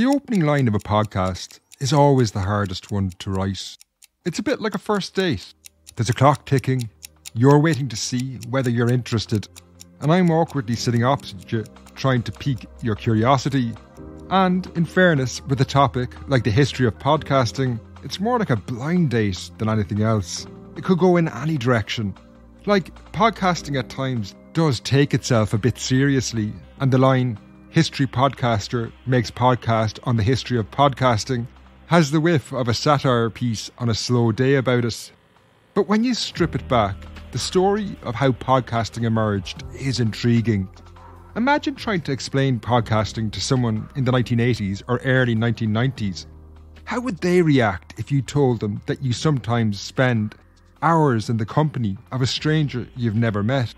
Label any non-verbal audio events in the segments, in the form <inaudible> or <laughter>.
The opening line of a podcast is always the hardest one to write. It's a bit like a first date. There's a clock ticking, you're waiting to see whether you're interested, and I'm awkwardly sitting opposite you, trying to pique your curiosity. And in fairness, with a topic like the history of podcasting, it's more like a blind date than anything else. It could go in any direction. Like, podcasting at times does take itself a bit seriously, and the line, History Podcaster makes podcast on the history of podcasting, has the whiff of a satire piece on a slow day about us. But when you strip it back, the story of how podcasting emerged is intriguing. Imagine trying to explain podcasting to someone in the 1980s or early 1990s. How would they react if you told them that you sometimes spend hours in the company of a stranger you've never met?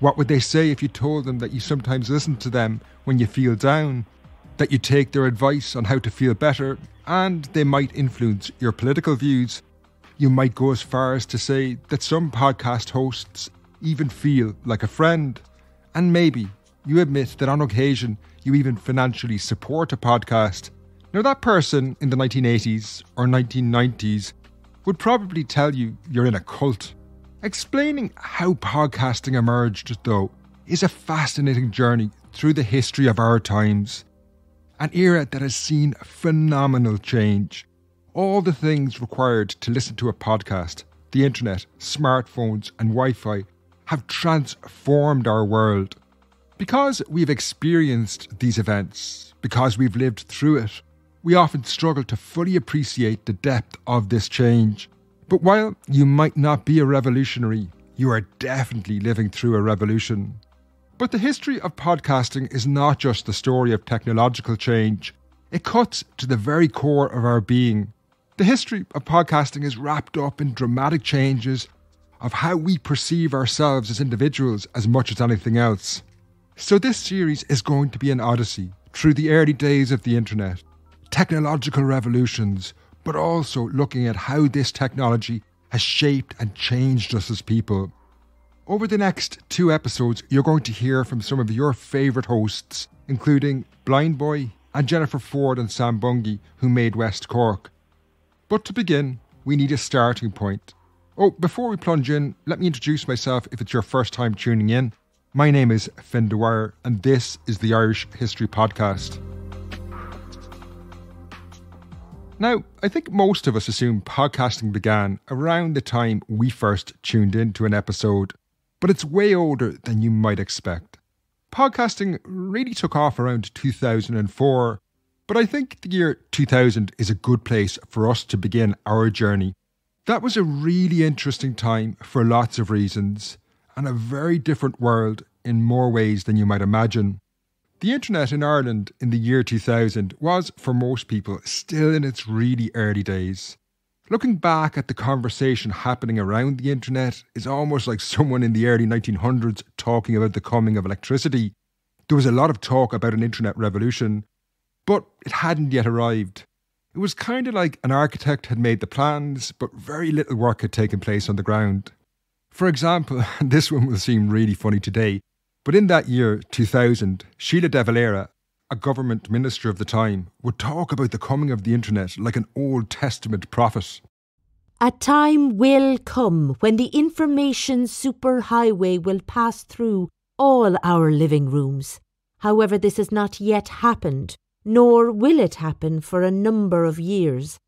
What would they say if you told them that you sometimes listen to them when you feel down, that you take their advice on how to feel better, and they might influence your political views? You might go as far as to say that some podcast hosts even feel like a friend. And maybe you admit that on occasion you even financially support a podcast. Now, that person in the 1980s or 1990s would probably tell you you're in a cult. Explaining how podcasting emerged, though, is a fascinating journey through the history of our times. An era that has seen phenomenal change. All the things required to listen to a podcast, the internet, smartphones, and Wi Fi have transformed our world. Because we've experienced these events, because we've lived through it, we often struggle to fully appreciate the depth of this change. But while you might not be a revolutionary, you are definitely living through a revolution. But the history of podcasting is not just the story of technological change, it cuts to the very core of our being. The history of podcasting is wrapped up in dramatic changes of how we perceive ourselves as individuals as much as anything else. So, this series is going to be an odyssey through the early days of the internet, technological revolutions, but also looking at how this technology has shaped and changed us as people. Over the next two episodes, you're going to hear from some of your favourite hosts, including Blindboy and Jennifer Forde and Sam Bungey, who made West Cork. But to begin, we need a starting point. Oh, before we plunge in, let me introduce myself if it's your first time tuning in. My name is Fin Dwyer, and this is the Irish History Podcast. Now, I think most of us assume podcasting began around the time we first tuned into an episode, but it's way older than you might expect. Podcasting really took off around 2004, but I think the year 2000 is a good place for us to begin our journey. That was a really interesting time for lots of reasons, and a very different world in more ways than you might imagine. The internet in Ireland in the year 2000 was, for most people, still in its really early days. Looking back at the conversation happening around the internet is almost like someone in the early 1900s talking about the coming of electricity. There was a lot of talk about an internet revolution, but it hadn't yet arrived. It was kind of like an architect had made the plans, but very little work had taken place on the ground. For example, <laughs> this one will seem really funny today, but in that year, 2000, Síle de Valera, a government minister of the time, would talk about the coming of the internet like an Old Testament prophet. A time will come when the information superhighway will pass through all our living rooms. However, this has not yet happened, nor will it happen for a number of years.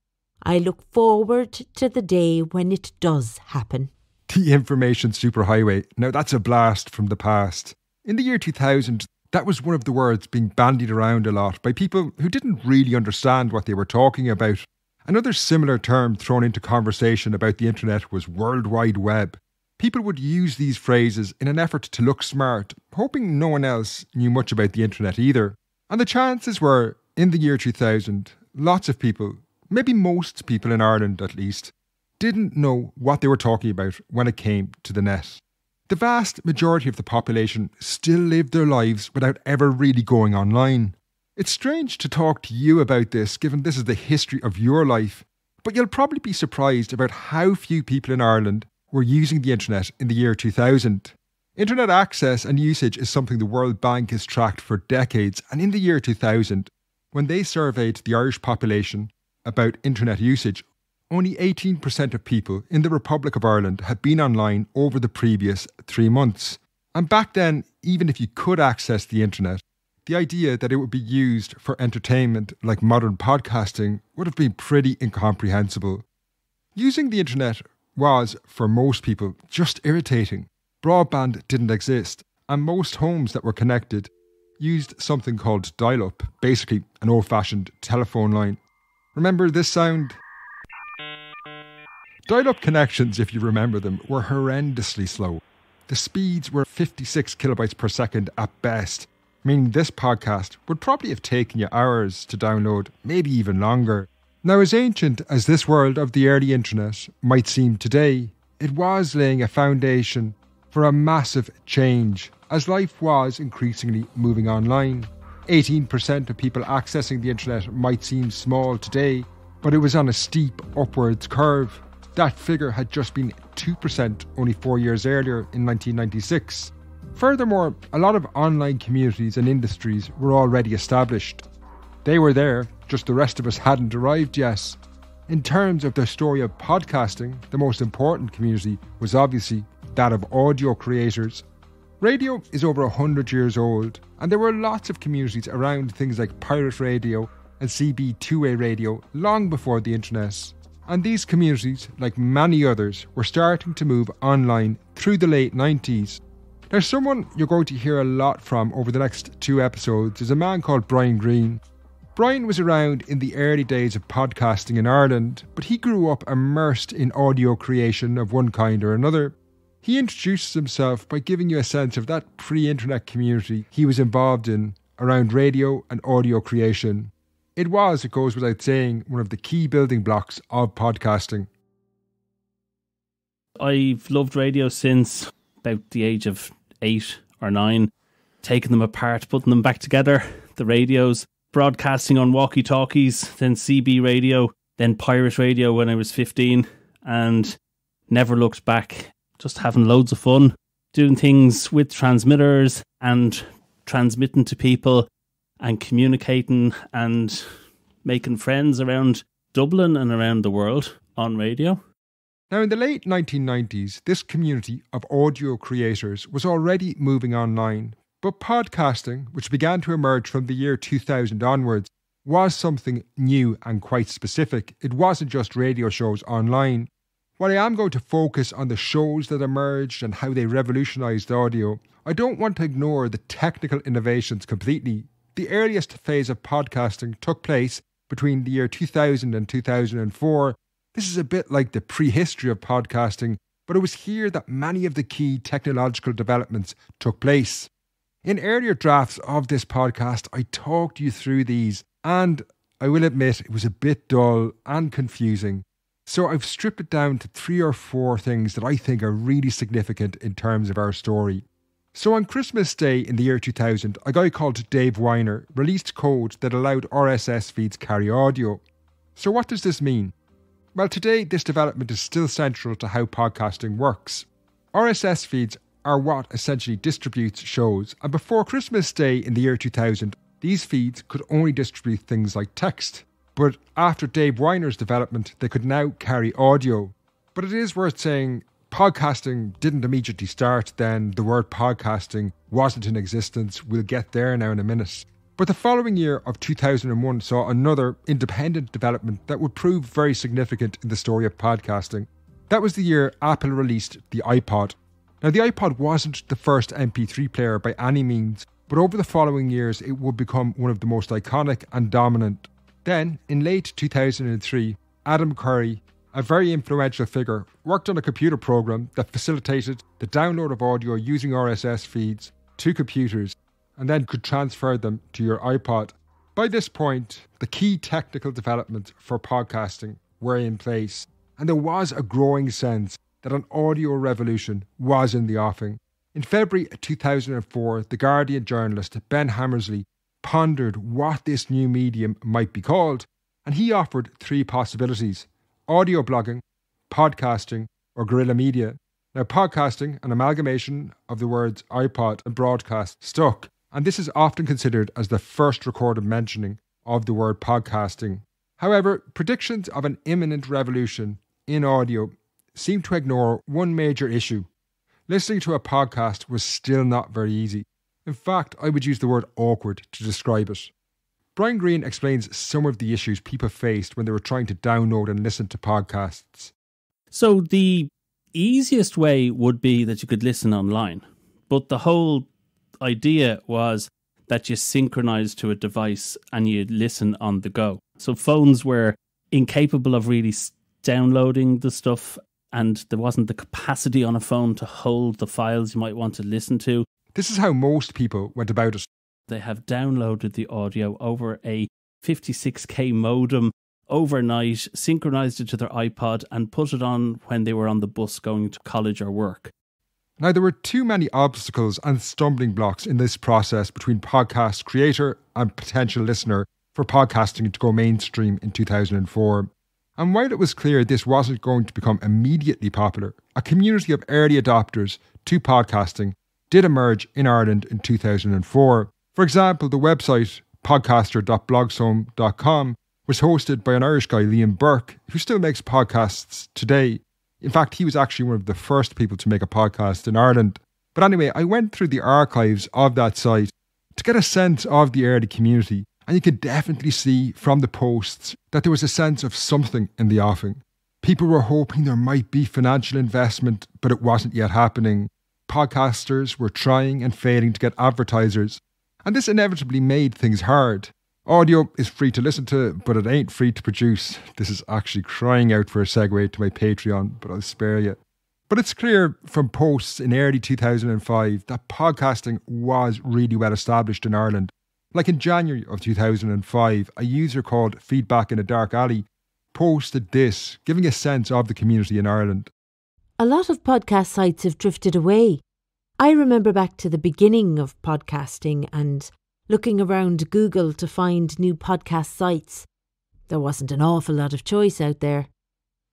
I look forward to the day when it does happen. The information superhighway. Now, that's a blast from the past. In the year 2000, that was one of the words being bandied around a lot by people who didn't really understand what they were talking about. Another similar term thrown into conversation about the internet was World Wide Web. People would use these phrases in an effort to look smart, hoping no one else knew much about the internet either. And the chances were, in the year 2000, lots of people, maybe most people in Ireland at least, didn't know what they were talking about when it came to the net. The vast majority of the population still live their lives without ever really going online. It's strange to talk to you about this given this is the history of your life, but you'll probably be surprised about how few people in Ireland were using the internet in the year 2000. Internet access and usage is something the World Bank has tracked for decades, and in the year 2000, when they surveyed the Irish population about internet usage, only 18% of people in the Republic of Ireland had been online over the previous three months. And back then, even if you could access the internet, the idea that it would be used for entertainment like modern podcasting would have been pretty incomprehensible. Using the internet was, for most people, just irritating. Broadband didn't exist, and most homes that were connected used something called dial up, basically an old fashioned telephone line. Remember this sound? Dial up connections, if you remember them, were horrendously slow. The speeds were 56 kilobytes per second at best, meaning this podcast would probably have taken you hours to download, maybe even longer. Now, as ancient as this world of the early internet might seem today, it was laying a foundation for a massive change as life was increasingly moving online. 18% of people accessing the internet might seem small today, but it was on a steep upwards curve. That figure had just been 2% only four years earlier in 1996. Furthermore, a lot of online communities and industries were already established. They were there, just the rest of us hadn't arrived yet. In terms of the story of podcasting, the most important community was obviously that of audio creators. Radio is over 100 years old, and there were lots of communities around things like pirate radio and CB2A radio long before the internet. And these communities, like many others, were starting to move online through the late 90s. Now, someone you're going to hear a lot from over the next two episodes is a man called Brian Greene. Brian was around in the early days of podcasting in Ireland, but he grew up immersed in audio creation of one kind or another. He introduces himself by giving you a sense of that pre internet community he was involved in around radio and audio creation. It was, it goes without saying, one of the key building blocks of podcasting. I've loved radio since about the age of eight or nine, taking them apart, putting them back together, the radios, broadcasting on walkie talkies, then CB radio, then pirate radio when I was 15, and never looked back. Just having loads of fun, doing things with transmitters and transmitting to people and communicating and making friends around Dublin and around the world on radio. Now, in the late 1990s, this community of audio creators was already moving online, but podcasting, which began to emerge from the year 2000 onwards, was something new and quite specific. It wasn't just radio shows online. While I am going to focus on the shows that emerged and how they revolutionised audio, I don't want to ignore the technical innovations completely the earliest phase of podcasting took place between the year 2000 and 2004. This is a bit like the prehistory of podcasting, but it was here that many of the key technological developments took place. In earlier drafts of this podcast, I talked you through these, and I will admit it was a bit dull and confusing. So I've stripped it down to three or four things that I think are really significant in terms of our story. So on Christmas Day in the year 2000, a guy called Dave Winer released code that allowed RSS feeds carry audio. So what does this mean? Well, today this development is still central to how podcasting works. RSS feeds are what essentially distributes shows, and before Christmas Day in the year 2000, these feeds could only distribute things like text. But after Dave Winer's development, they could now carry audio. But it is worth saying podcasting didn't immediately start then. The word podcasting wasn't in existence. We'll get there now in a minute. But the following year of 2001 saw another independent development that would prove very significant in the story of podcasting. That was the year Apple released the iPod. Now, the iPod wasn't the first MP3 player by any means, but over the following years, it would become one of the most iconic and dominant. Then, in late 2003, Adam Curry a very influential figure, worked on a computer program that facilitated the download of audio using RSS feeds to computers and then could transfer them to your iPod. By this point, the key technical developments for podcasting were in place, and there was a growing sense that an audio revolution was in the offing. In February 2004, The Guardian journalist Ben Hammersley pondered what this new medium might be called, and he offered three possibilities audio blogging, podcasting, or guerrilla media. Now, podcasting, an amalgamation of the words iPod and broadcast, stuck, and this is often considered as the first recorded mentioning of the word podcasting. However, predictions of an imminent revolution in audio seem to ignore one major issue. Listening to a podcast was still not very easy. In fact, I would use the word awkward to describe it. Brian Greene explains some of the issues people faced when they were trying to download and listen to podcasts. So, the easiest way would be that you could listen online, but the whole idea was that you synchronize to a device and you listen on the go. So, phones were incapable of really downloading the stuff, and there wasn't the capacity on a phone to hold the files you might want to listen to. This is how most people went about it. They have downloaded the audio over a 56k modem overnight, synchronized it to their iPod, and put it on when they were on the bus going to college or work. Now, there were too many obstacles and stumbling blocks in this process between podcast creator and potential listener for podcasting to go mainstream in 2004. And while it was clear this wasn't going to become immediately popular, a community of early adopters to podcasting did emerge in Ireland in 2004. For example, the website podcaster.blogzone.com was hosted by an Irish guy, Liam Burke, who still makes podcasts today. In fact, he was actually one of the first people to make a podcast in Ireland. But anyway, I went through the archives of that site to get a sense of the early community, and you could definitely see from the posts that there was a sense of something in the offing. People were hoping there might be financial investment, but it wasn't yet happening. Podcasters were trying and failing to get advertisers, and this inevitably made things hard. Audio is free to listen to, but it ain't free to produce. This is actually crying out for a segue to my Patreon, but I'll spare you. But it's clear from posts in early 2005 that podcasting was really well established in Ireland. Like in January of 2005, a user called Feedback in a Dark Alley posted this, giving a sense of the community in Ireland. A lot of podcast sites have drifted away. I remember back to the beginning of podcasting and looking around Google to find new podcast sites. There wasn't an awful lot of choice out there.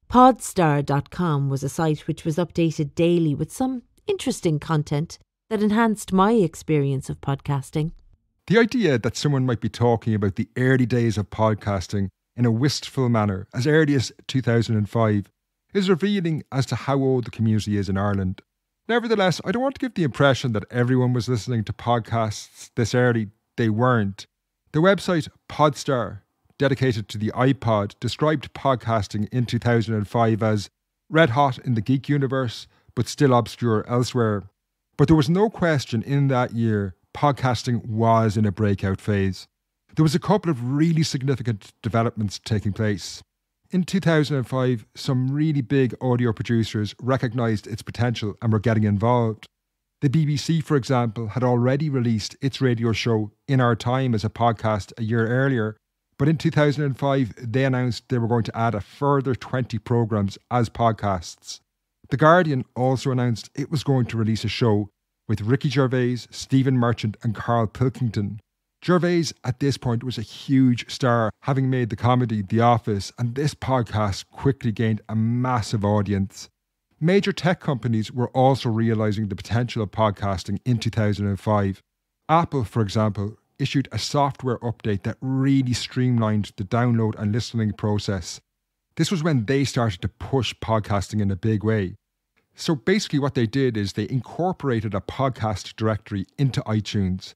Podstar.com was a site which was updated daily with some interesting content that enhanced my experience of podcasting. The idea that someone might be talking about the early days of podcasting in a wistful manner as early as 2005 is revealing as to how old the community is in Ireland. Nevertheless, I don't want to give the impression that everyone was listening to podcasts this early. They weren't. The website Podstar, dedicated to the iPod, described podcasting in 2005 as red hot in the geek universe, but still obscure elsewhere. But there was no question in that year podcasting was in a breakout phase. There was a couple of really significant developments taking place. In 2005, some really big audio producers recognised its potential and were getting involved. The BBC, for example, had already released its radio show In Our Time as a podcast a year earlier, but in 2005, they announced they were going to add a further 20 programmes as podcasts. The Guardian also announced it was going to release a show with Ricky Gervais, Stephen Merchant, and Carl Pilkington. Gervais at this point was a huge star, having made the comedy The Office, and this podcast quickly gained a massive audience. Major tech companies were also realizing the potential of podcasting in 2005. Apple, for example, issued a software update that really streamlined the download and listening process. This was when they started to push podcasting in a big way. So basically, what they did is they incorporated a podcast directory into iTunes.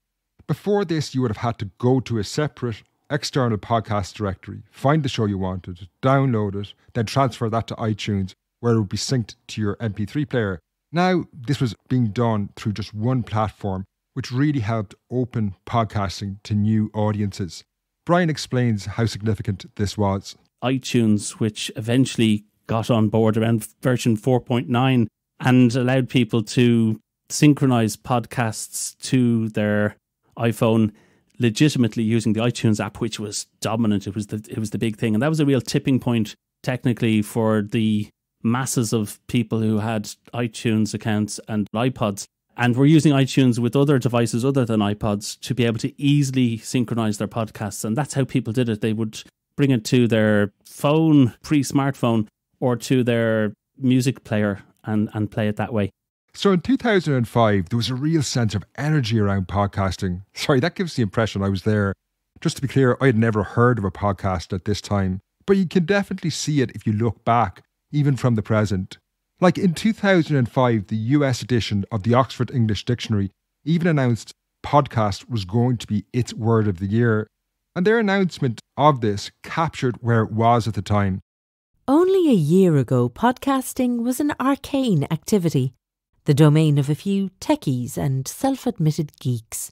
Before this, you would have had to go to a separate external podcast directory, find the show you wanted, download it, then transfer that to iTunes, where it would be synced to your MP3 player. Now, this was being done through just one platform, which really helped open podcasting to new audiences. Brian explains how significant this was. iTunes, which eventually got on board around version 4.9 and allowed people to synchronize podcasts to their iPhone legitimately using the iTunes app, which was dominant. It was the it was the big thing, and that was a real tipping point technically for the masses of people who had iTunes accounts and iPods and were using iTunes with other devices other than iPods to be able to easily synchronize their podcasts. And that's how people did it. They would bring it to their phone, pre smartphone, or to their music player and, and play it that way. So in 2005, there was a real sense of energy around podcasting. Sorry, that gives the impression I was there. Just to be clear, I had never heard of a podcast at this time, but you can definitely see it if you look back, even from the present. Like in 2005, the US edition of the Oxford English Dictionary even announced podcast was going to be its word of the year. And their announcement of this captured where it was at the time. Only a year ago, podcasting was an arcane activity, the domain of a few techies and self admitted geeks.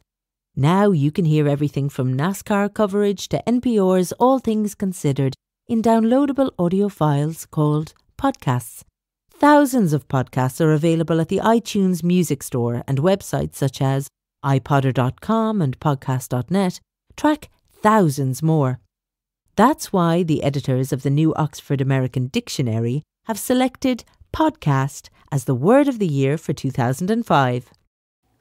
Now you can hear everything from NASCAR coverage to NPR's All Things Considered in downloadable audio files called podcasts. Thousands of podcasts are available at the iTunes Music Store, and websites such as iPodder.com and podcast.net track thousands more. That's why the editors of the new Oxford American Dictionary have selected podcast as the word of the year for 2005.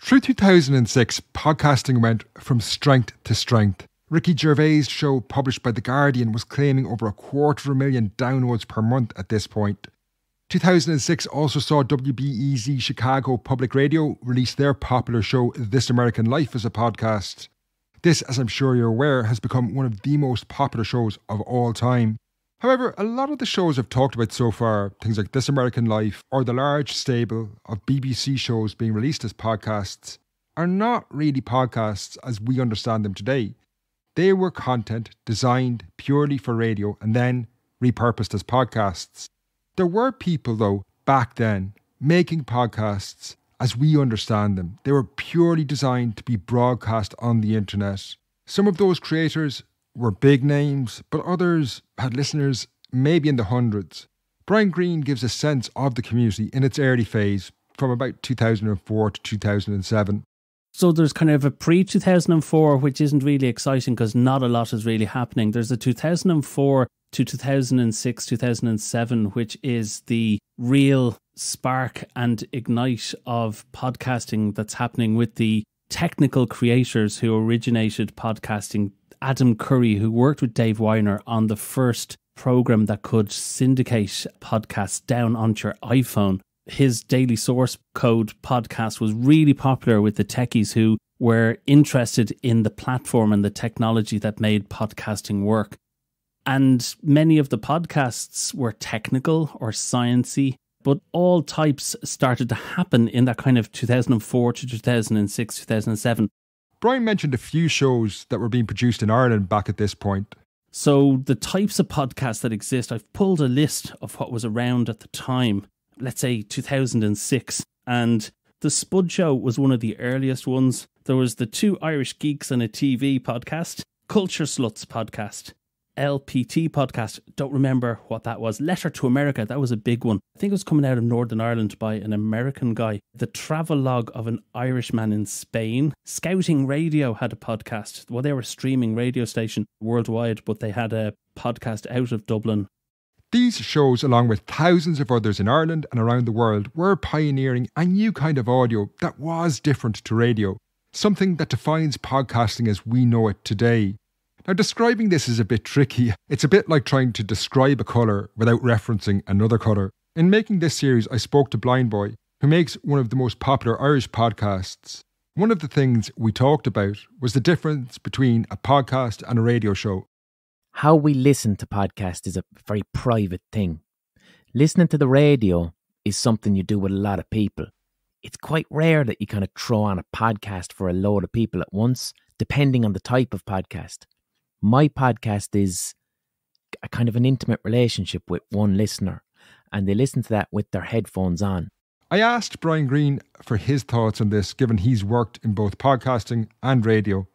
Through 2006, podcasting went from strength to strength. Ricky Gervais' show, published by The Guardian, was claiming over a quarter of a million downloads per month at this point. 2006 also saw WBEZ Chicago Public Radio release their popular show This American Life as a podcast. This, as I'm sure you're aware, has become one of the most popular shows of all time. However, a lot of the shows I've talked about so far, things like This American Life or the large stable of BBC shows being released as podcasts, are not really podcasts as we understand them today. They were content designed purely for radio and then repurposed as podcasts. There were people, though, back then making podcasts as we understand them. They were purely designed to be broadcast on the internet. Some of those creators were big names, but others had listeners maybe in the hundreds. Brian Greene gives a sense of the community in its early phase from about 2004 to 2007. So there's kind of a pre 2004, which isn't really exciting because not a lot is really happening. There's a 2004 to 2006, 2007, which is the real spark and ignite of podcasting that's happening with the technical creators who originated podcasting Adam Curry, who worked with Dave Winer on the first program that could syndicate podcasts down onto your iPhone. His daily source code podcast was really popular with the techies who were interested in the platform and the technology that made podcasting work. And many of the podcasts were technical or sciency, but all types started to happen in that kind of 2004 to 2006, 2007. Brian mentioned a few shows that were being produced in Ireland back at this point. So, the types of podcasts that exist, I've pulled a list of what was around at the time, let's say 2006. And The Spud Show was one of the earliest ones. There was the Two Irish Geeks and a TV podcast, Culture Sluts podcast, LPT podcast. Don't remember what that was. Letter to America. That was a big one. I think it was coming out of Northern Ireland by an American guy. The travel log of an Irishman in Spain. Scouting Radio had a podcast. Well, they were a streaming radio station worldwide, but they had a podcast out of Dublin. These shows, along with thousands of others in Ireland and around the world, were pioneering a new kind of audio that was different to radio, something that defines podcasting as we know it today. Now, describing this is a bit tricky. It's a bit like trying to describe a colour without referencing another colour. In making this series, I spoke to Blindboy, who makes one of the most popular Irish podcasts. One of the things we talked about was the difference between a podcast and a radio show. How we listen to podcasts is a very private thing. Listening to the radio is something you do with a lot of people. It's quite rare that you kind of throw on a podcast for a load of people at once, depending on the type of podcast my podcast is a kind of an intimate relationship with one listener, and they listen to that with their headphones on. I asked Brian Greene for his thoughts on this, given he's worked in both podcasting and radio.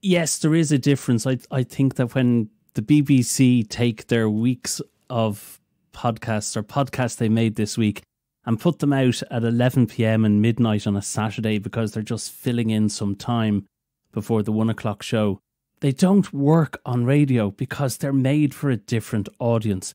Yes, there is a difference. I I think that when the BBC take their weeks of podcasts or podcasts they made this week and put them out at 11 p.m. and midnight on a Saturday because they're just filling in some time before the one o'clock show they don't work on radio because they're made for a different audience.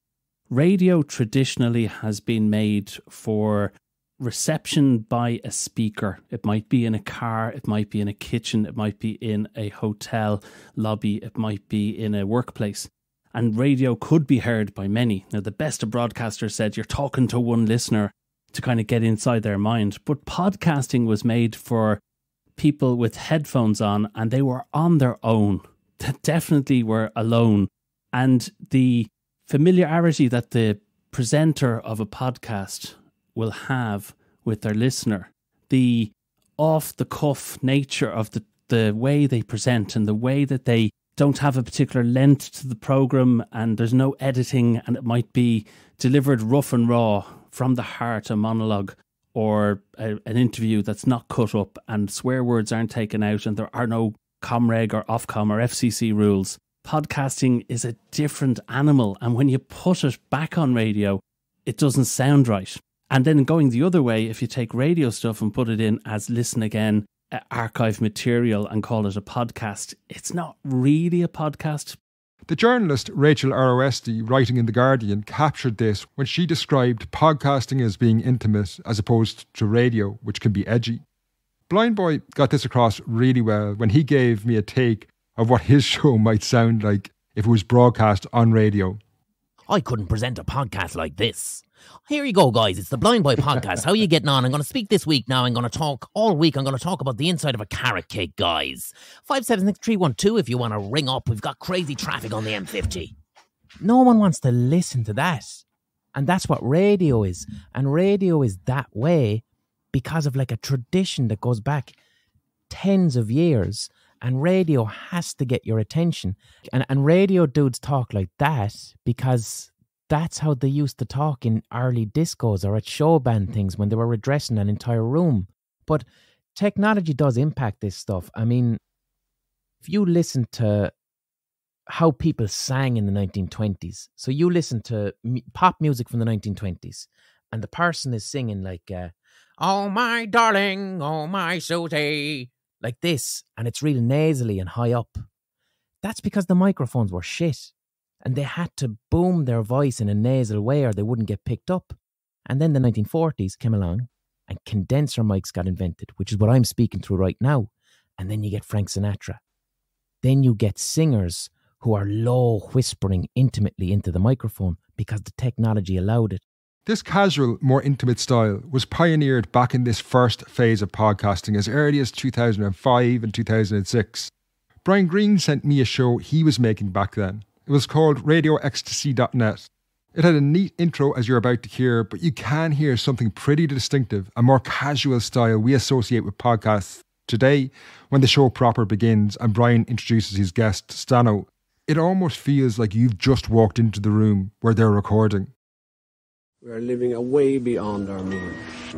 Radio traditionally has been made for reception by a speaker. It might be in a car, it might be in a kitchen, it might be in a hotel lobby, it might be in a workplace. And radio could be heard by many. Now, the best of broadcasters said you're talking to one listener to kind of get inside their mind. But podcasting was made for people with headphones on and they were on their own definitely were alone. And the familiarity that the presenter of a podcast will have with their listener, the off the cuff nature of the, the way they present and the way that they don't have a particular length to the program and there's no editing and it might be delivered rough and raw from the heart, a monologue or a, an interview that's not cut up and swear words aren't taken out and there are no comreg or ofcom or FCC rules. Podcasting is a different animal, and when you put it back on radio, it doesn't sound right. And then going the other way, if you take radio stuff and put it in as listen again, uh, archive material and call it a podcast, it's not really a podcast. The journalist Rachel Aroesti, writing in The Guardian, captured this when she described podcasting as being intimate as opposed to radio, which can be edgy. Blindboy got this across really well when he gave me a take of what his <laughs> show might sound like if it was broadcast on radio. I couldn't present a podcast like this. Here you go, guys. It's the Blindboy Podcast. How are you <laughs> getting on? I'm going to speak this week now. I'm going to talk all week. I'm going to talk about the inside of a carrot cake, guys. 576312 if you want to ring up. We've got crazy traffic on the M50. No one wants to listen to that. And that's what radio is. And radio is that way because of like a tradition that goes back tens of years and radio has to get your attention. And and radio dudes talk like that because that's how they used to talk in early discos or at show band things when they were addressing an entire room. But technology does impact this stuff. I mean if you listen to how people sang in the 1920s so you listen to pop music from the 1920s and the person is singing like uh, oh my darling oh my sweetie like this, and it's real nasally and high up. That's because the microphones were shit, and they had to boom their voice in a nasal way or they wouldn't get picked up. And then the 1940s came along, and condenser mics got invented, which is what I'm speaking through right now. And then you get Frank Sinatra. Then you get singers who are low whispering intimately into the microphone because the technology allowed it. This casual, more intimate style was pioneered back in this first phase of podcasting as early as 2005 and 2006. Brian Greene sent me a show he was making back then. It was called RadioEcstasy.net. It had a neat intro, as you're about to hear, but you can hear something pretty distinctive, a more casual style we associate with podcasts today when the show proper begins and Brian introduces his guest, Stano. It almost feels like you've just walked into the room where they're recording. We are living a way beyond our means.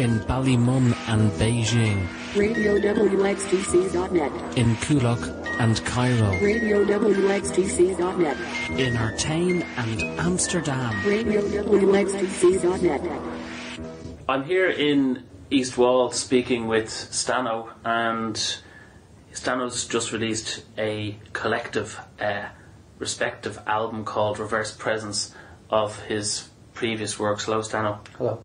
In Ballymun and Beijing. Radio WXTC.net. In Coolock and Cairo. Radio WXTC.net. In Artane and Amsterdam. Radio WXTC.net. I'm here in East Wall speaking with Stano, and Stano's just released a collective, uh, respective album called Reverse Presence of his previous works. Hello, Stano. Hello.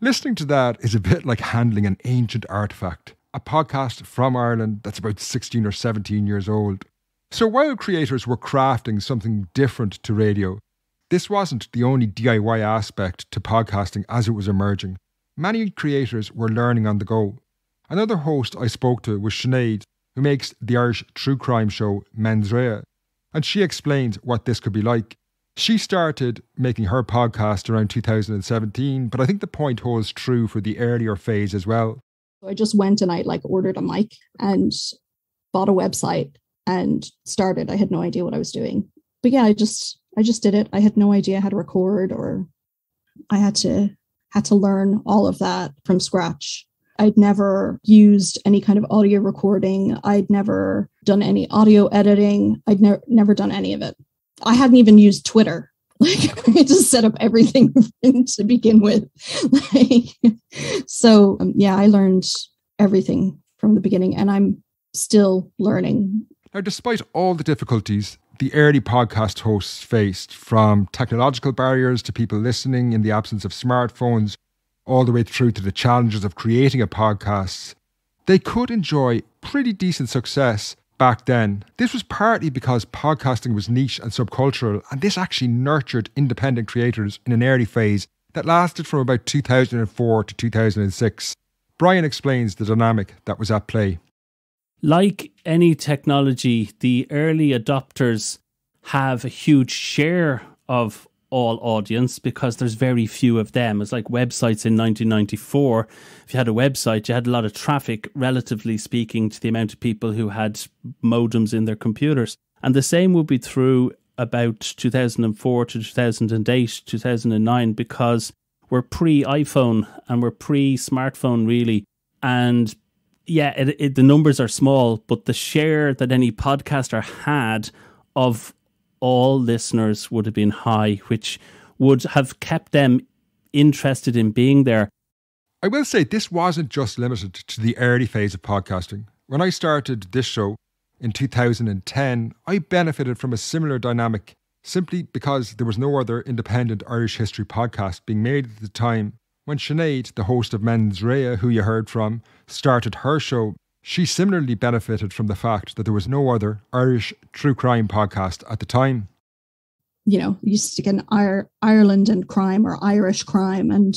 Listening to that is a bit like handling an ancient artifact, a podcast from Ireland that's about 16 or 17 years old. So while creators were crafting something different to radio, this wasn't the only DIY aspect to podcasting as it was emerging. Many creators were learning on the go. Another host I spoke to was Sinead, who makes the Irish true crime show Mens Rea, and she explained what this could be like. She started making her podcast around 2017, but I think the point holds true for the earlier phase as well. I just went and I like ordered a mic and bought a website and started. I had no idea what I was doing. But yeah, I just I just did it. I had no idea how to record or I had to had to learn all of that from scratch. I'd never used any kind of audio recording. I'd never done any audio editing. I'd never never done any of it. I hadn't even used Twitter. <laughs> Like <laughs> I just set up everything <laughs> to begin with. Like, so um, yeah, I learned everything from the beginning, and I'm still learning. Now, despite all the difficulties the early podcast hosts faced, from technological barriers to people listening in the absence of smartphones, all the way through to the challenges of creating a podcast, they could enjoy pretty decent success back then. This was partly because podcasting was niche and subcultural, and this actually nurtured independent creators in an early phase that lasted from about 2004 to 2006. Brian explains the dynamic that was at play. Like any technology, the early adopters have a huge share of all audience because there's very few of them. It's like websites in 1994. If you had a website, you had a lot of traffic, relatively speaking, to the amount of people who had modems in their computers. And the same would be true about 2004 to 2008, 2009, because we're pre iPhone and we're pre smartphone, really. And yeah, it, it, the numbers are small, but the share that any podcaster had of all listeners would have been high, which would have kept them interested in being there. I will say this wasn't just limited to the early phase of podcasting. When I started this show in 2010, I benefited from a similar dynamic simply because there was no other independent Irish history podcast being made at the time. When Sinead, the host of Mens Rea, who you heard from, started her show, she similarly benefited from the fact that there was no other Irish true crime podcast at the time. You know, you stick in Ireland and crime or Irish crime, and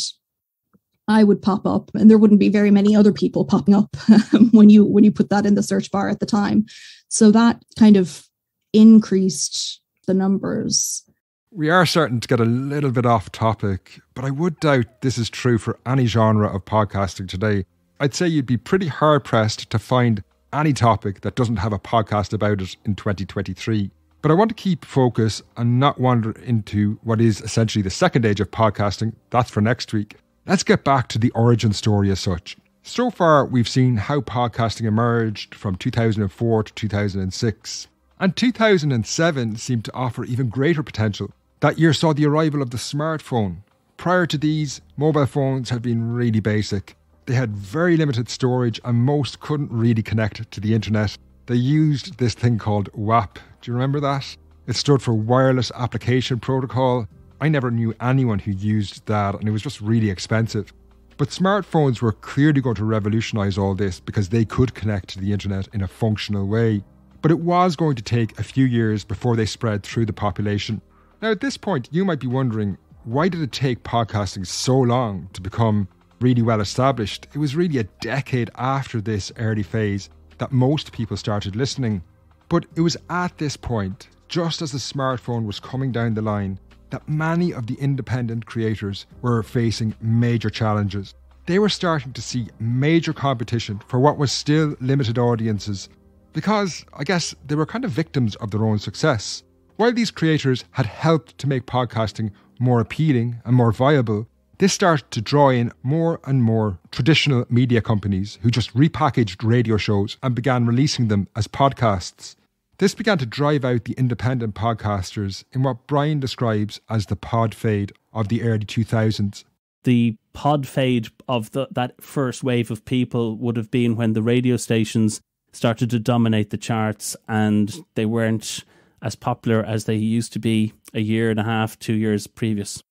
I would pop up, and there wouldn't be very many other people popping up <laughs> when you when you put that in the search bar at the time. So that kind of increased the numbers. We are starting to get a little bit off topic, but I would doubt this is true for any genre of podcasting today. I'd say you'd be pretty hard pressed to find any topic that doesn't have a podcast about it in 2023. But I want to keep focus and not wander into what is essentially the second age of podcasting. That's for next week. Let's get back to the origin story as such. So far, we've seen how podcasting emerged from 2004 to 2006. And 2007 seemed to offer even greater potential. That year saw the arrival of the smartphone. Prior to these, mobile phones had been really basic. They had very limited storage and most couldn't really connect to the internet. They used this thing called WAP. Do you remember that? It stood for Wireless Application Protocol. I never knew anyone who used that and it was just really expensive. But smartphones were clearly going to revolutionise all this because they could connect to the internet in a functional way. But it was going to take a few years before they spread through the population. Now, at this point, you might be wondering why did it take podcasting so long to become really well established, it was really a decade after this early phase that most people started listening. But it was at this point, just as the smartphone was coming down the line, that many of the independent creators were facing major challenges. They were starting to see major competition for what was still limited audiences because I guess they were kind of victims of their own success. While these creators had helped to make podcasting more appealing and more viable, this started to draw in more and more traditional media companies who just repackaged radio shows and began releasing them as podcasts. This began to drive out the independent podcasters in what Brian describes as the pod fade of the early 2000s. The pod fade of the, that first wave of people would have been when the radio stations started to dominate the charts and they weren't as popular as they used to be a year and a half, two years previous.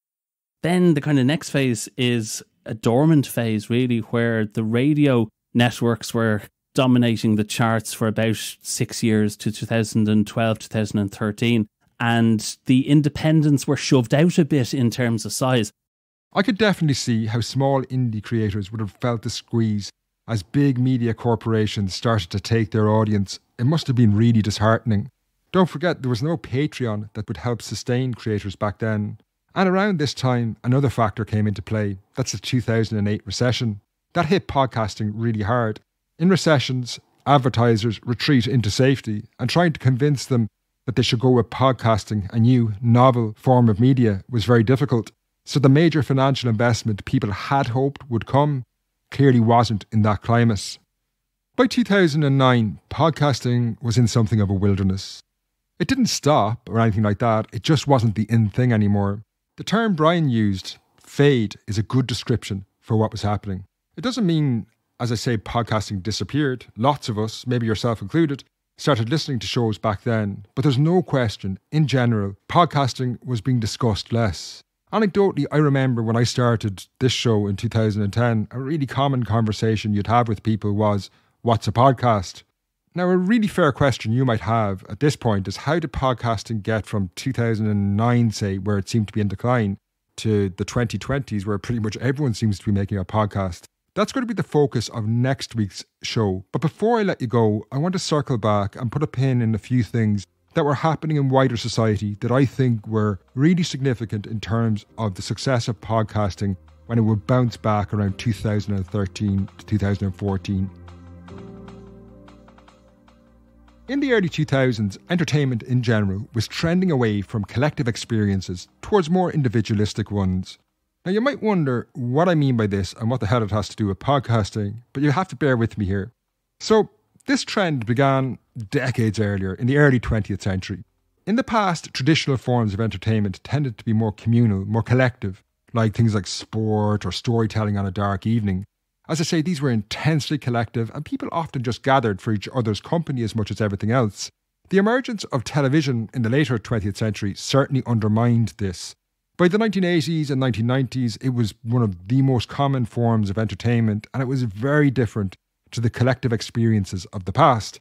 Then the kind of next phase is a dormant phase, really, where the radio networks were dominating the charts for about six years to 2012, 2013. And the independents were shoved out a bit in terms of size. I could definitely see how small indie creators would have felt the squeeze as big media corporations started to take their audience. It must have been really disheartening. Don't forget, there was no Patreon that would help sustain creators back then. And around this time, another factor came into play. That's the 2008 recession. That hit podcasting really hard. In recessions, advertisers retreat into safety, and trying to convince them that they should go with podcasting, a new, novel form of media, was very difficult. So the major financial investment people had hoped would come clearly wasn't in that climate. By 2009, podcasting was in something of a wilderness. It didn't stop or anything like that, it just wasn't the in thing anymore. The term Brian used, fade, is a good description for what was happening. It doesn't mean, as I say, podcasting disappeared. Lots of us, maybe yourself included, started listening to shows back then. But there's no question, in general, podcasting was being discussed less. Anecdotally, I remember when I started this show in 2010, a really common conversation you'd have with people was, What's a podcast? Now, a really fair question you might have at this point is how did podcasting get from 2009, say, where it seemed to be in decline, to the 2020s, where pretty much everyone seems to be making a podcast? That's going to be the focus of next week's show. But before I let you go, I want to circle back and put a pin in a few things that were happening in wider society that I think were really significant in terms of the success of podcasting when it would bounce back around 2013 to 2014. In the early 2000s, entertainment in general was trending away from collective experiences towards more individualistic ones. Now, you might wonder what I mean by this and what the hell it has to do with podcasting, but you have to bear with me here. So, this trend began decades earlier, in the early 20th century. In the past, traditional forms of entertainment tended to be more communal, more collective, like things like sport or storytelling on a dark evening. As I say, these were intensely collective, and people often just gathered for each other's company as much as everything else. The emergence of television in the later 20th century certainly undermined this. By the 1980s and 1990s, it was one of the most common forms of entertainment, and it was very different to the collective experiences of the past.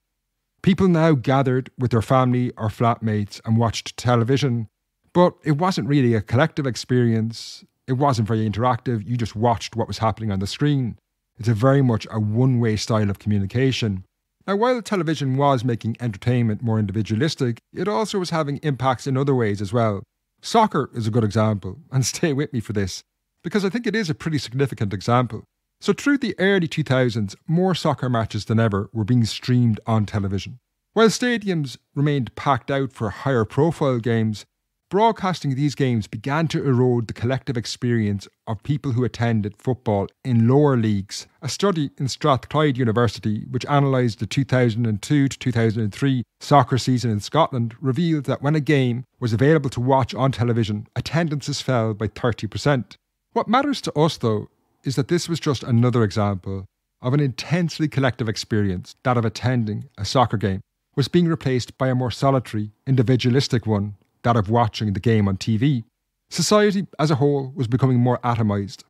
People now gathered with their family or flatmates and watched television, but it wasn't really a collective experience. It wasn't very interactive. You just watched what was happening on the screen. It's a very much a one way style of communication. Now, while television was making entertainment more individualistic, it also was having impacts in other ways as well. Soccer is a good example, <laughs> and stay with me for this, because I think it is a pretty significant example. So, through the early 2000s, more soccer matches than ever were being streamed on television. While stadiums remained packed out for higher profile games, broadcasting these games began to erode the collective experience of people who attended football in lower leagues. A study in Strathclyde University, which analysed the 2002 to 2003 soccer season in Scotland, revealed that when a game was available to watch on television, attendances fell by 30%. What matters to us, though, is that this was just another example of an intensely collective experience, that of attending a soccer game, was being replaced by a more solitary, individualistic one that of watching the game on TV. Society as a whole was becoming more atomised.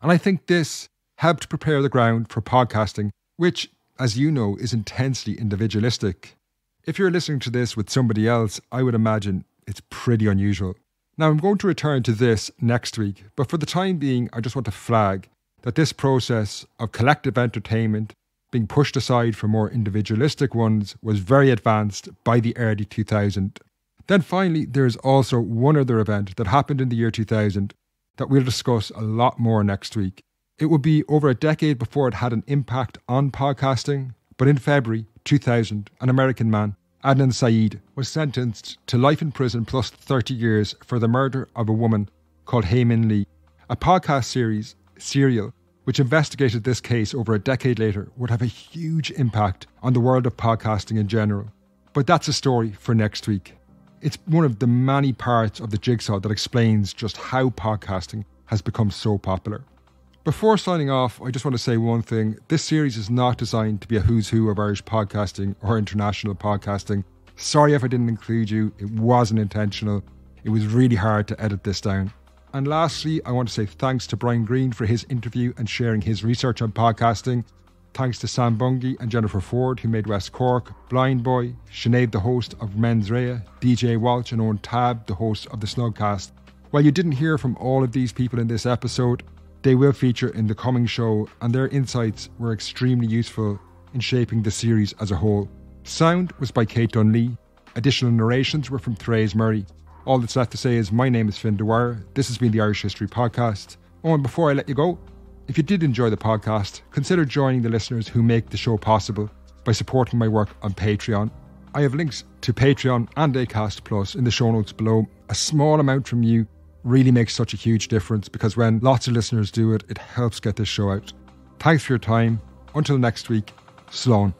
And I think this helped prepare the ground for podcasting, which, as you know, is intensely individualistic. If you're listening to this with somebody else, I would imagine it's pretty unusual. Now, I'm going to return to this next week, but for the time being, I just want to flag that this process of collective entertainment being pushed aside for more individualistic ones was very advanced by the early 2000s. Then finally, there's also one other event that happened in the year 2000 that we'll discuss a lot more next week. It would be over a decade before it had an impact on podcasting, but in February 2000, an American man, Adnan Syed, was sentenced to life in prison plus 30 years for the murder of a woman called Hae Min Lee. A podcast series, Serial, which investigated this case over a decade later, would have a huge impact on the world of podcasting in general. But that's a story for next week. It's one of the many parts of the jigsaw that explains just how podcasting has become so popular. Before signing off, I just want to say one thing. This series is not designed to be a who's who of Irish podcasting or international podcasting. Sorry if I didn't include you, it wasn't intentional. It was really hard to edit this down. And lastly, I want to say thanks to Brian Greene for his interview and sharing his research on podcasting. Thanks to Sam Bungey and Jennifer Forde, who made West Cork, Blindboy, Sinead, the host of Mens Rea, DJ Walsh, and Eoin Tabb, the host of the Snugcast. While you didn't hear from all of these people in this episode, they will feature in the coming show, and their insights were extremely useful in shaping the series as a whole. Sound was by Kate Dunley. Additional narrations were from Therese Murray. All that's left to say is my name is Fin Dwyer. This has been the Irish History Podcast. Oh, and before I let you go, if you did enjoy the podcast, consider joining the listeners who make the show possible by supporting my work on Patreon. I have links to Patreon and Acast Plus in the show notes below. A small amount from you really makes such a huge difference because when lots of listeners do it, it helps get this show out. Thanks for your time. Until next week, Slán.